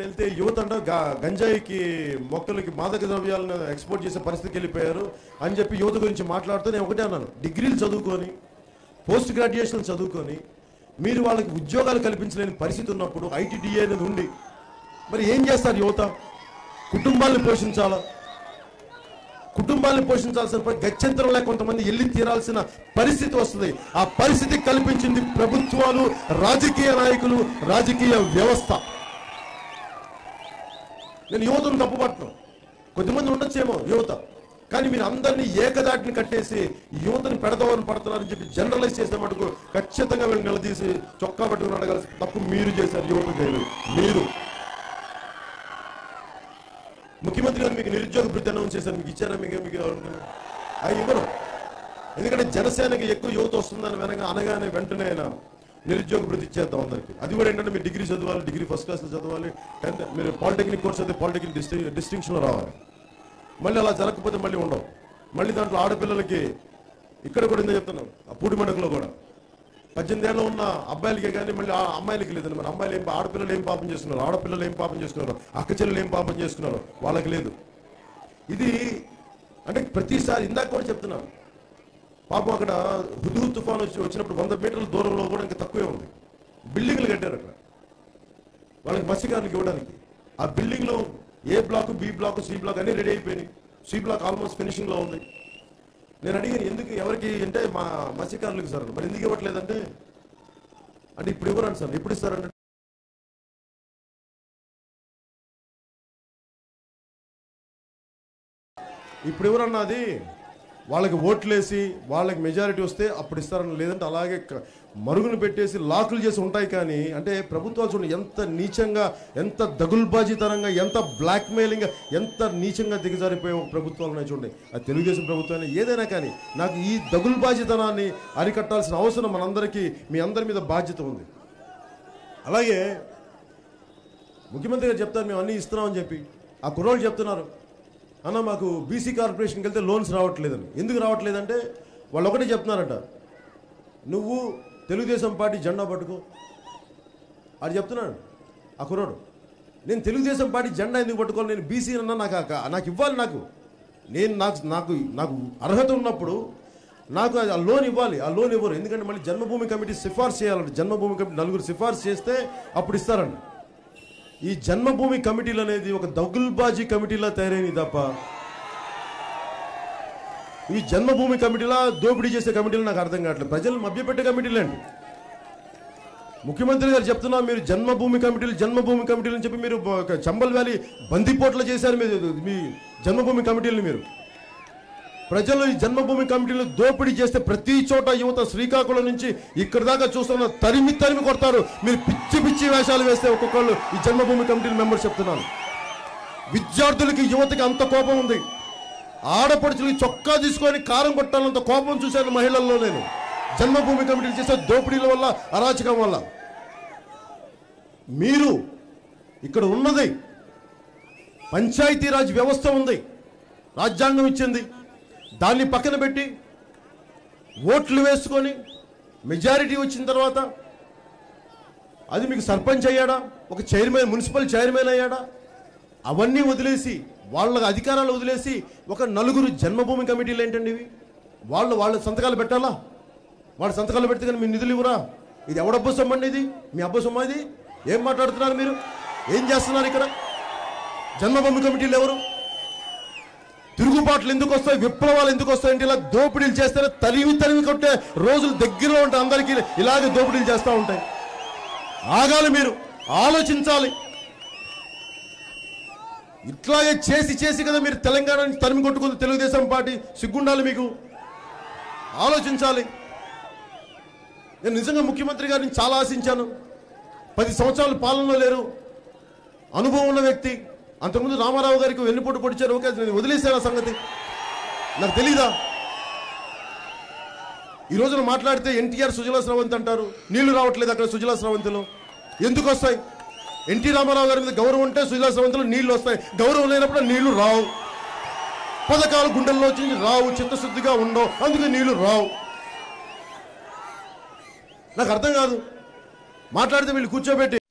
వెళ్తే యువత గంజాయికి మొక్కలకి మాదక ద్రవ్యాలను ఎక్స్పోర్ట్ చేసే పరిస్థితికి వెళ్ళిపోయారు అని చెప్పి యువత గురించి మాట్లాడుతూ నేను ఒకటే అన్నాను. డిగ్రీలు చదువుకొని పోస్ట్ గ్రాడ్యుయేషన్ చదువుకొని మీరు వాళ్ళకి ఉద్యోగాలు కల్పించలేని పరిస్థితి ఉన్నప్పుడు ఐటీడీఏ అనేది ఉండి మరి ఏం చేస్తారు యువత? కుటుంబాలను పోషించాలా? కుటుంబాలను పోషించాల్సిన గత్యంతరం లేక కొంతమంది వెళ్ళి తీరాల్సిన పరిస్థితి వస్తుంది. ఆ పరిస్థితి కల్పించింది ప్రభుత్వాలు రాజకీయ నాయకులు రాజకీయ వ్యవస్థ. నేను యువతను తప్పుపట్టను. కొద్దిమంది ఉండొచ్చేమో యువత. కానీ మీరు అందరినీ ఏకదాటిని కట్టేసి యువతని పెడదామని పడుతున్నారని చెప్పి జనరలైజ్ చేసే మటుకు ఖచ్చితంగా వీళ్ళు నిలదీసి చొక్కా పట్టుకుని అడగాల్సి తప్పు మీరు చేశారు యువత చేయలేదు. మీరు. ముఖ్యమంత్రి గారు మీకు నిరుద్యోగ భృతి అనౌన్స్ చేశారు. మీకు ఇచ్చారా? మీకు మీకు అవి ఇవ్వరు. ఎందుకంటే జనసేనకి ఎక్కువ యువత వస్తుందని వెనక అనగానే వెంటనే ఆయన నిరుద్యోగ భృతి ఇచ్చేద్దాం అందరికి. అది కూడా ఏంటంటే మీరు డిగ్రీ చదవాలి డిగ్రీ ఫస్ట్ క్లాస్లో చదవాలి టెన్త్ మీరు పాలిటెక్నిక్ కోర్స్ అయితే పాలిటెక్నిక్ డిస్టి డిస్టింక్షన్లో రావాలి. మళ్ళీ అలా జరగకపోతే మళ్ళీ ఉండవు. మళ్ళీ దాంట్లో ఆడపిల్లలకి ఇక్కడ కూడా ఇందా చెప్తున్నాం. ఆ పూడిమడకలో కూడా. పద్దెనిమిది ఏళ్ళు ఉన్న అబ్బాయిలకే కానీ మళ్ళీ ఆ అమ్మాయిలకి లేదండి మరి. అమ్మాయిలు ఏం ఆడపిల్లలు ఏం పాపం చేస్తున్నారు? ఆడపిల్లలు ఏం పాపం చేస్తున్నారు? అక్క చెల్లెలు ఏం పాపం చేస్తున్నారు? వాళ్ళకి లేదు. ఇది అంటే ప్రతిసారి ఇందాక కూడా చెప్తున్నాను. పాపం అక్కడ హుదూ తుఫాన్ వచ్చి వచ్చినప్పుడు వంద మీటర్ల దూరంలో కూడా ఇంకా తక్కువే ఉంది. బిల్డింగ్లు కట్టారు అక్కడ. వాళ్ళకి మత్స్యకారులకు ఇవ్వడానికి. ఆ బిల్డింగ్లో A block B block C block అన్ని రెడీ అయిపోయినాయి. సి బ్లాక్ ఆల్మోస్ట్ ఫినిషింగ్లో ఉంది. నేను అడిగాను ఎందుకు? ఎవరికి? అంటే మా మత్స్యకారులకు సార్. మరి ఎందుకు ఇవ్వట్లేదంటే? అంటే ఇప్పుడు ఇవ్వరండి సార్ ఎప్పుడు ఇస్తారంటే ఇప్పుడు ఎవరన్నా అది వాళ్ళకి ఓట్లేసి వాళ్ళకి మెజారిటీ వస్తే అప్పుడు ఇస్తారని లేదంటే అలాగే మరుగును పెట్టేసి లాకులు చేసి ఉంటాయి కానీ అంటే ప్రభుత్వాలు చూడండి ఎంత నీచంగా ఎంత దగుల్బాజీతనంగా ఎంత బ్లాక్మెయిలింగ్ ఎంత నీచంగా దిగజారిపోయే ప్రభుత్వాలు ఉన్నాయి చూడండి. అది తెలుగుదేశం ప్రభుత్వం ఏదైనా కానీ నాకు ఈ దగుల్బాజీతనాన్ని అరికట్టాల్సిన అవసరం మనందరికీ మీ అందరి మీద బాధ్యత ఉంది. అలాగే ముఖ్యమంత్రి గారు చెప్తారు మేము అన్నీ ఇస్తున్నామని చెప్పి. ఆ కుర్రోళ్ళు చెప్తున్నారు అన్న మాకు బీసీ కార్పొరేషన్కి వెళ్తే లోన్స్ రావట్లేదని. ఎందుకు రావట్లేదంటే వాళ్ళు ఒకటే చెప్తున్నారట. నువ్వు తెలుగుదేశం పార్టీ జెండా పట్టుకో. అది చెప్తున్నాడు ఆ కుర్రోడు నేను తెలుగుదేశం పార్టీ జెండా ఎందుకు పట్టుకోవాలి? నేను బీసీ అన్నా నాకు నాకు ఇవ్వాలి నాకు. నేను నాకు నాకు నాకు అర్హత ఉన్నప్పుడు నాకు ఆ లోన్ ఇవ్వాలి. ఆ లోన్ ఇవ్వరు. ఎందుకంటే మళ్ళీ జన్మభూమి కమిటీ సిఫార్సు చేయాలంట. జన్మభూమి కమిటీ నలుగురు సిఫార్సు చేస్తే అప్పుడు ఇస్తారండి ఈ జన్మభూమి కమిటీలు అనేది ఒక దగుల్బాజీ కమిటీలా తయారైంది తప్ప ఈ జన్మభూమి కమిటీలా దోపిడీ చేసే కమిటీలు నాకు అర్థం కావట్లేదు. ప్రజలు మభ్యపెట్టే కమిటీలు అండి ముఖ్యమంత్రి గారు చెప్తున్నా మీరు జన్మభూమి కమిటీలు జన్మభూమి కమిటీలు అని చెప్పి మీరు ఒక చంబల్ వ్యాలీ బందిపోట్లు చేశారు మీరు మీ జన్మభూమి కమిటీలను మీరు. ప్రజలు ఈ జన్మభూమి కమిటీలు దోపిడీ చేస్తే ప్రతి చోట యువత శ్రీకాకుళం నుంచి ఇక్కడ దాకా చూస్తున్న తరిమి తరిమి కొడతారు. మీరు పిచ్చి పిచ్చి వేషాలు వేస్తే ఒక్కొక్కళ్ళు ఈ జన్మభూమి కమిటీ మెంబర్ చెప్తున్నాను విద్యార్థులకి యువతకి అంత కోపం ఉంది. ఆడపడుచులకి చొక్కా తీసుకొని కారం కొట్టాలంత కోపం చూశాను మహిళల్లో నేను. జన్మభూమి కమిటీలు చేసే దోపిడీల వల్ల అరాచకం వల్ల. మీరు ఇక్కడ ఉన్నది పంచాయతీరాజ్ వ్యవస్థ ఉంది. రాజ్యాంగం ఇచ్చింది. దాన్ని పక్కన పెట్టి ఓట్లు వేసుకొని మెజారిటీ వచ్చిన తర్వాత అది మీకు సర్పంచ్ అయ్యాడా? ఒక చైర్మన్ మున్సిపల్ చైర్మన్ అయ్యాడా? అవన్నీ వదిలేసి వాళ్ళ అధికారాలు వదిలేసి ఒక నలుగురు జన్మభూమి కమిటీలు ఏంటండి ఇవి? వాళ్ళు వాళ్ళ సంతకాలు పెట్టాలా? వాళ్ళ సంతకాలు పెడితే కానీ మీ నిధులు ఇవ్వరా? ఇది ఎవడబ్బ సొమ్మండి ఇది? మీ అబ్బ సొమ్మ ఇది ఏం మాట్లాడుతున్నారు మీరు? ఏం చేస్తున్నారు ఇక్కడ? జన్మభూమి కమిటీలు ఎవరు? తిరుగుబాట్లు ఎందుకు వస్తాయి? విప్లవాలు ఎందుకు వస్తాయంటే ఇలా దోపిడీలు చేస్తేనే తలివి తలివి కొట్టే రోజులు దగ్గరలో ఉంటాయి అందరికీ ఇలాగే దోపిడీలు చేస్తూ ఉంటాయి. ఆగాలి మీరు. ఆలోచించాలి. ఇట్లాగే చేసి చేసి కదా మీరు తెలంగాణ తరిమి కొట్టుకుంది తెలుగుదేశం పార్టీ. సిగ్గుండాలి మీకు. ఆలోచించాలి. నేను నిజంగా ముఖ్యమంత్రి గారిని చాలా ఆశించాను. పది సంవత్సరాలు పాలనలో లేరు. అనుభవం ఉన్న వ్యక్తి. అంతకుముందు రామారావు గారికి వెన్నుపోటు పొడిచారు ఓకే అది నేను వదిలేశాను సంగతి? నాకు తెలీదా? ఈ రోజున మాట్లాడితే ఎన్టీఆర్ సుజలా స్రవంతి అంటారు. నీళ్ళు రావట్లేదు అక్కడ సుజలా స్రవంతిలో. ఎందుకు వస్తాయి? ఎన్టీ రామారావు గారి మీద గౌరవం ఉంటే సుజలా స్రవంతిలో నీళ్ళు వస్తాయి. గౌరవం లేనప్పుడు నీళ్ళు రావు. పథకాలు గుండెల్లో వచ్చి రావు. చిత్తశుద్ధిగా ఉండవు. అందుకే నీళ్ళు రావు. నాకు అర్థం కాదు. మాట్లాడితే వీళ్ళు కూర్చోబెట్టి